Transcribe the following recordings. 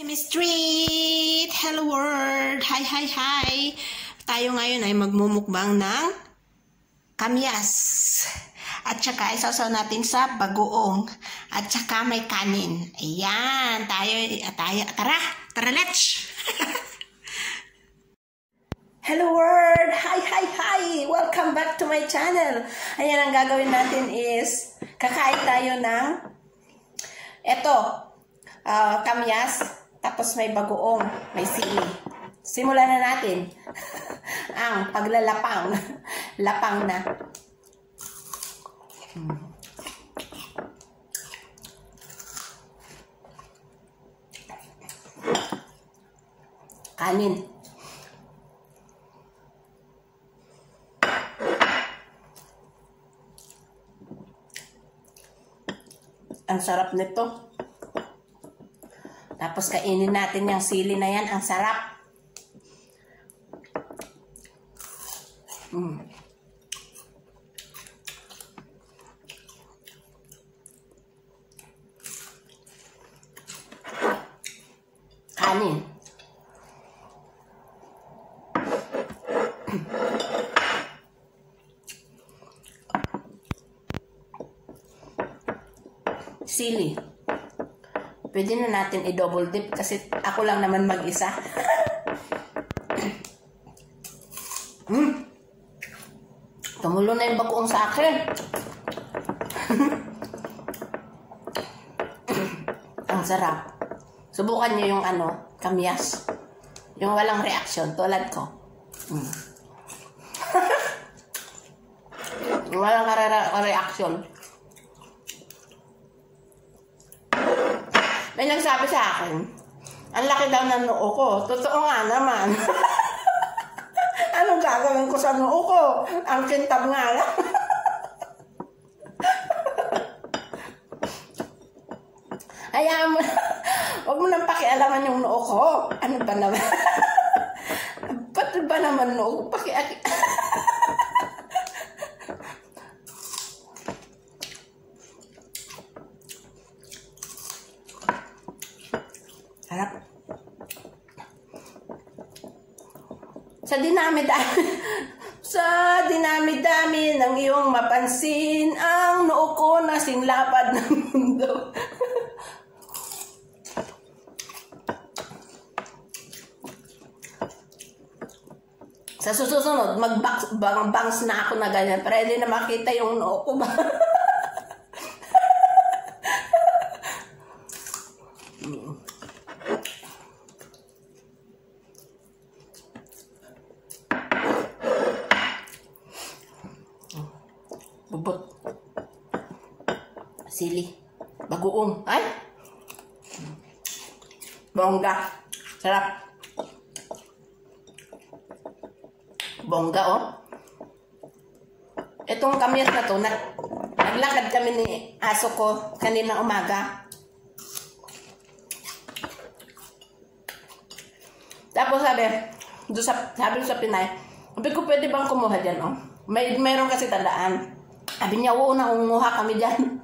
Miss Street! Hello world! Hi, hi, hi! Tayo ngayon ay magmumukbang ng kamyas. At saka isasaw natin sa bagoong. At saka may kanin. Ayan! Tayo, tayo, tara! Tara, let's! Hello world! Hi, hi, hi! Welcome back to my channel! Ayan, ang gagawin natin is kakain tayo ng eto, uh, kamyas, tapos may bagoong, may sili. Simulan na natin ang paglalapang. Lapang na. Hmm. Kanin. Ang sarap nito. Tapos kainin natin yung sili na yan. Ang sarap. Mm. Kanin. Sili. Pwede na natin i-double dip kasi ako lang naman mag-isa. mm. Tumulo na yung bagoong sa akin. Ang sarap. Subukan niyo yung ano, kamyas. Yung walang reaction, tulad ko. Mm. walang reaction. May nagsabi sa akin, ang laki daw ng noo ko. Totoo nga naman. Anong gagawin ko sa noo ko? Ang kintab nga lang. Hayaan mo Huwag mo nang pakialaman yung noo ko. Ano ba naman? Ba't ba naman noo? Pakialaman. Sa dinami-dami, sa dinami-dami ng iyong mapansin, ang noo ko nasing lapad ng mundo. Sa susunod, mag-bangs na ako na ganyan. Hindi na makita yung noo ko ba. Sili. Bagoong. Ay! Bongga. Sarap. Bongga, oh. Itong kamyas na to, na, naglakad kami ni aso ko kanina umaga. Tapos sabi, doon sa, sabi sa Pinay, sabi ko pwede bang kumuha dyan, oh? May, mayroon kasi tandaan. Sabi niya, oo, nangunguha kami dyan.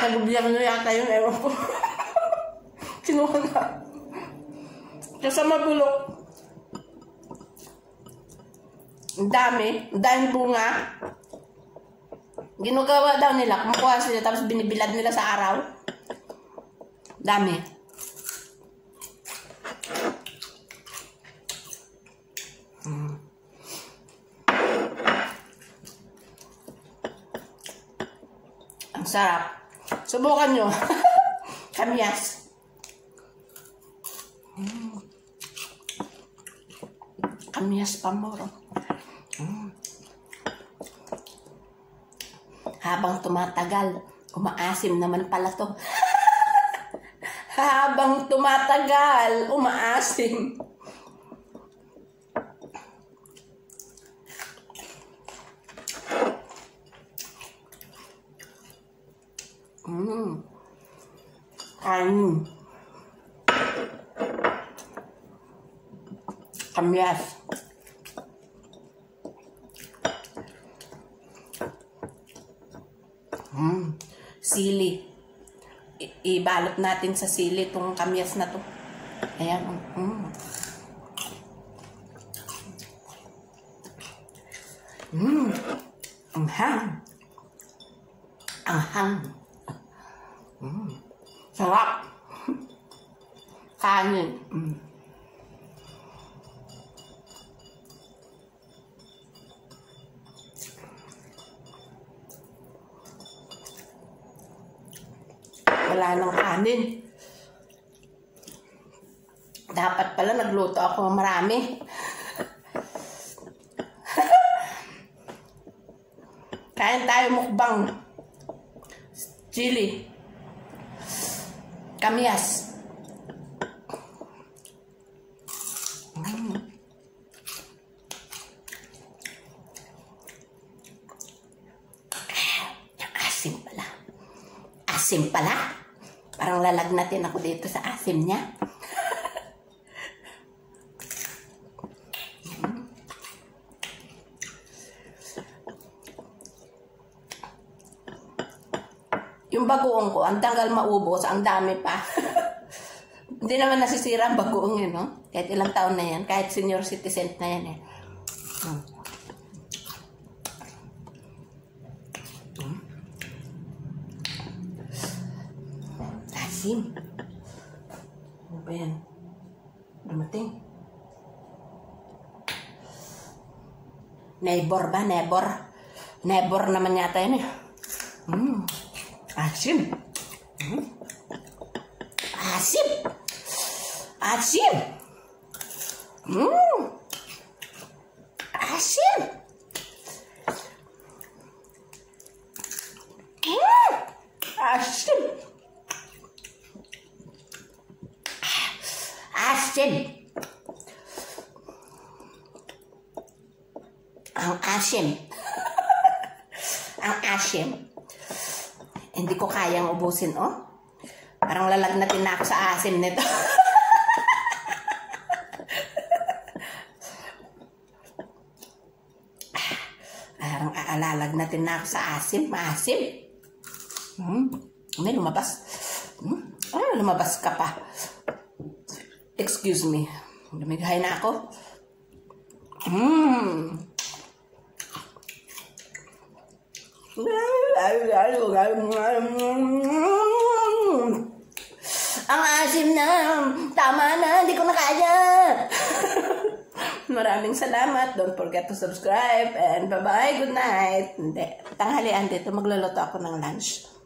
Nagubiyak nyo yata yun, ewan ko. Kinuha na. Kasi mabulok. Ang dami. Ang dami bunga. Ginagawa daw nila. Kumukuha sila tapos binibilad nila sa araw. Dami. Hmm. Sarap. Subukan nyo. Kamyas. Mm. Kamyas pamoro. Mm. Habang tumatagal, umaasim naman pala to. Habang tumatagal, umaasim. Mm. Kanin. Kamyas. Mm. Sili. I- ibalot natin sa sili itong kamyas na to. Ayan. Mm. Mm. Ang hang. Ang hang. Mm. Sarap. Kanin. Mm. Wala nang kanin. Dapat pala nagluto ako marami. Kain tayo mukbang. Chili. Kamyas. Mm. Asim pala. Asim pala. Parang lalagnatin ako dito sa asim niya. Yung bagoong ko, ang tanggal maubos, ang dami pa. Hindi naman nasisira ang bagoong yun, no? Kahit ilang taon na yan, kahit senior citizen na yan eh. Hmm. Hmm. Asim. Ano ba yan? Dumating. Neighbor ba? Neighbor? Neighbor naman yata yan eh. Asim. Hmm. Asim. Asim. Hmm. Asim. Hmm. Asim. Asim. Ang asim. Ang asim. Hindi ko kayang ubusin, oh. Parang lalagnatin na ako sa asim nito. Parang aalalagnatin na ako sa asim. Maasim. Hmm. May lumabas. Hmm. Ah, lumabas ka pa. Excuse me. Lumighay na ako. Hmm. Ang asim na. Tama na. Hindi ko na kaya. Maraming salamat. Don't forget to subscribe. And bye-bye. Good night. Hindi. Tanghalian dito. Magluluto ako ng lunch.